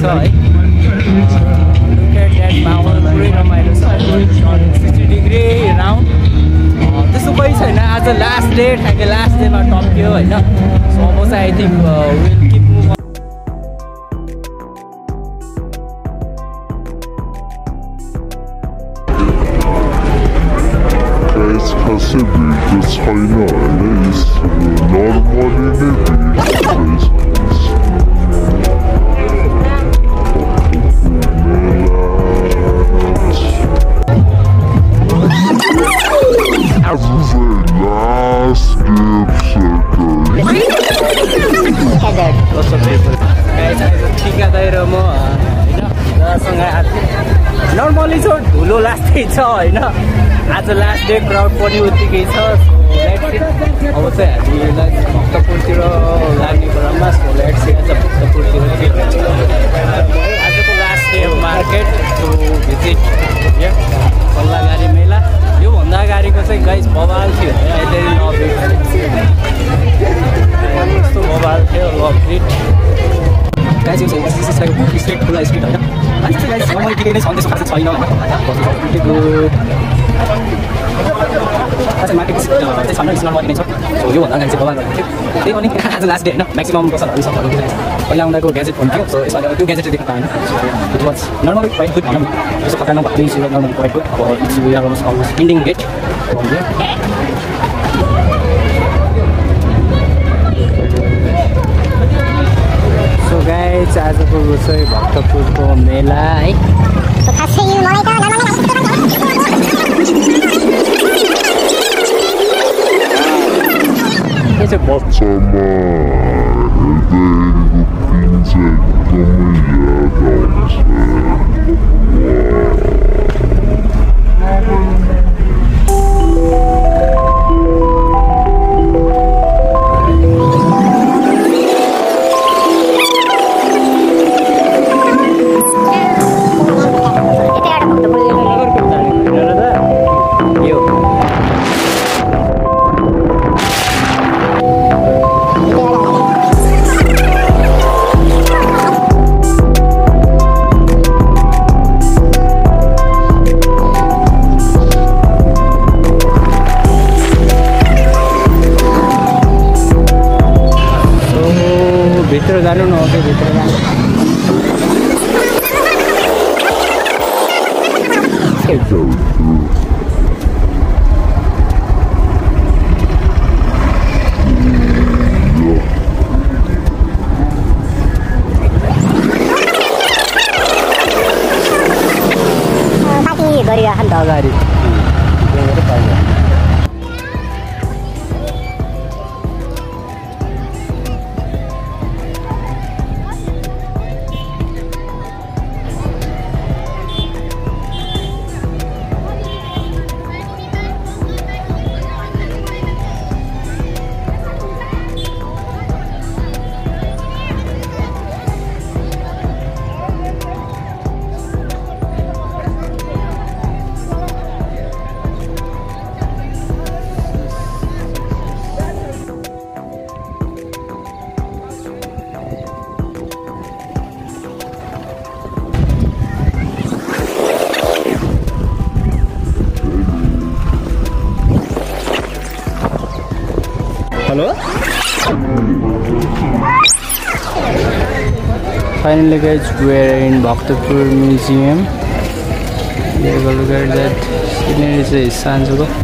छ है degree round त्यस्तो कोही छैन। आज लास्ट डे ठ्याक्कै लास्ट डेमा टप्क्यो होइन? So I think reis normaline bir reis. Last dip circle. टिका दाइ र म होइन नर्मली चाहिँ धुलो लास्टै छ होइन आज लास्ट डे क्राउड पनि उत्तिकै छ अब चाहिँ हामीलाई भक्तपुरतिर लाग्ने बेलामा सो लेट्स आज भक्तपुरतिर आजको last day market to visit चाहिँ गाइस बबाल थियो। अहिले कस्तो बबाल थियो ग्रिट गाइस खुला स्ट्रिट होइन। छैन। थियो त्यही पनि आज लास्ट डे होइन। म्याक्सिमम् पहिला उनीहरूको ग्याजेट फोन थियो। सो त्यो ग्याजेट नर्मली भनौँ सो गाइज आजको चाहिँ भक्तपुरको मेला है। यो चाहिँ ആകാരി Finally guys, we are in Bhaktapur Museum. Take a look at that scenery चाहिँ साँझको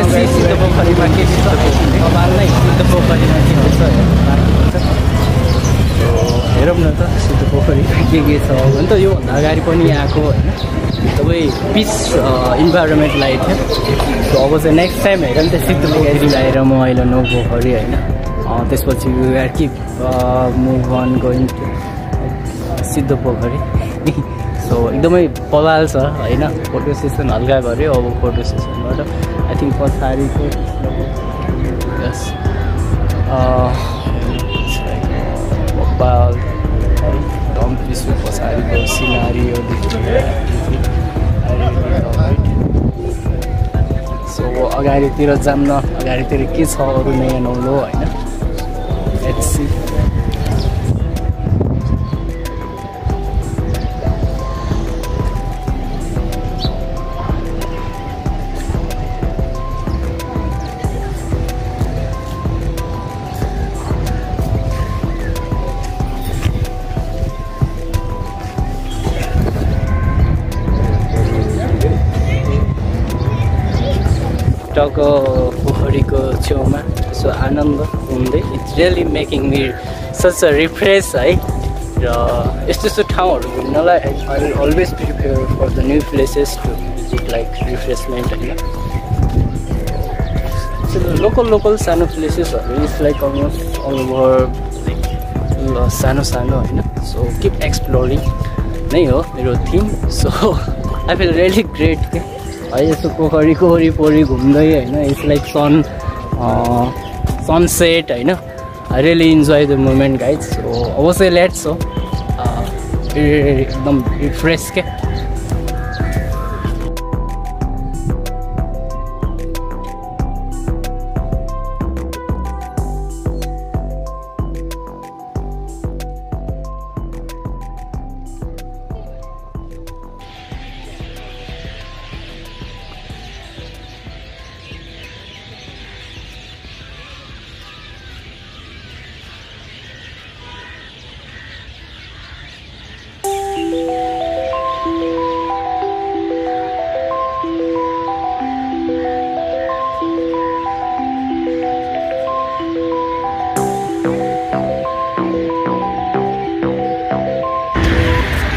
सिद्ध पोखरीमा के के कपाल नै सिद्ध पोखरीमा के के हेरौँ न त सिद्ध पोखरीमा के के छ भने त योभन्दा अगाडि पनि आएको होइन सबै पिस इन्भाइरोमेन्ट लागेको थियो अब चाहिँ नेक्स्ट टाइम हेरौँ त सिद्ध पोखरी आएर म अहिले नौ पोखरी होइन त्यसपछि किप मुभ अन गोइङ सिद्ध पोखरी सो एकदमै पवाल छ होइन? फोटो सेसन हल्का गऱ्यो अब फोटो सेसनबाट आई थिङ्क पछाडिको यस पछाडिको सिनारीहरू सो अगाडितिर जान्न अगाडितिर के छ अरू नयाँ नौलो होइन? लेट्स टक पोखरीको छेउमा यसो आनन्द हुँदै it's really making me such a refresh है र यस्तो यस्तो ठाउँहरू घुम्नलाई I always prepare for the new places to visit like refreshment होइन लोकल लोकल सानो प्लेसेसहरू it's like almost all over सानो सानो होइन सो किप एक्सप्लोरिङ नै हो मेरो theme so I feel really great के है यस्तो पोखरीको वरिपरि घुम्दै होइन? इट्स लाइक सन सनसेट होइन? I really enjoy the moment guide so अवশ্যइ let's हो। एकदम रिफ्रेस के।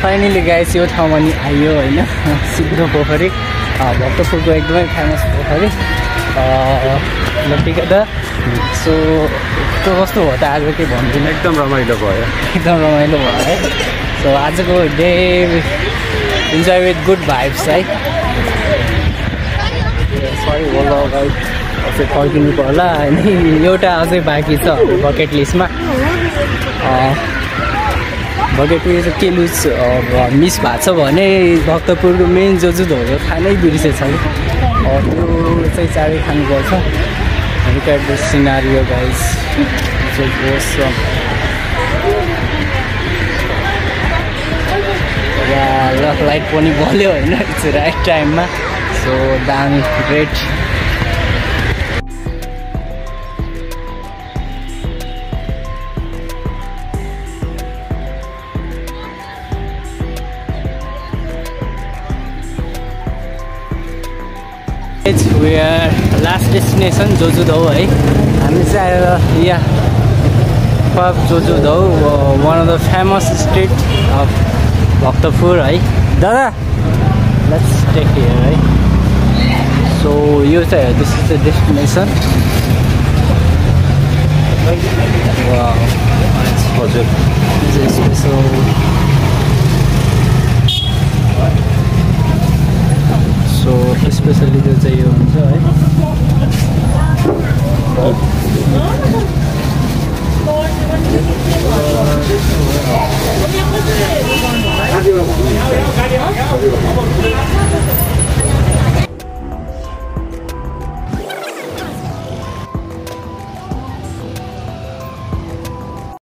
फाइनली गाइस यो ठाउँमा नि आइयो होइन? सिद्धो पोखरी। भक्तपुरको एकदमै फेमस पोखरी। त सो कस्तो कस्तो भयो त आज के भन्दिनँ एकदम रमाइलो भयो। एकदम रमाइलो भयो है? सो आजको day enjoy with good vibes है? सरी होला अझै फर्किनु पर्ला। होइन एउटा अझै बाँकी छ बकेट लिस्टमा लिस्ट के लुज मिस भएको छ भने भक्तपुरको मेन जो जो धोरो खानै बिर्सेछ त्यो चाहिँ चाँडै खानुपर्छ। Look at this scenario guys. So awesome ल लाइट पनि बल्यो होइन इट्स राइट टाइममा सो दामी great we are last destination जोजुधौ है हामी चाहिँ आएर यहाँ पब जोजुधौ one of the famous street of Bhaktapur है दादा लेट्स टेक हियर है सो यो चाहिँ दिस इज द डेस्टिनेसन हजुर स्पेसल सो स्पेसल्ली त्यो चाहिँ यो हुन्छ है।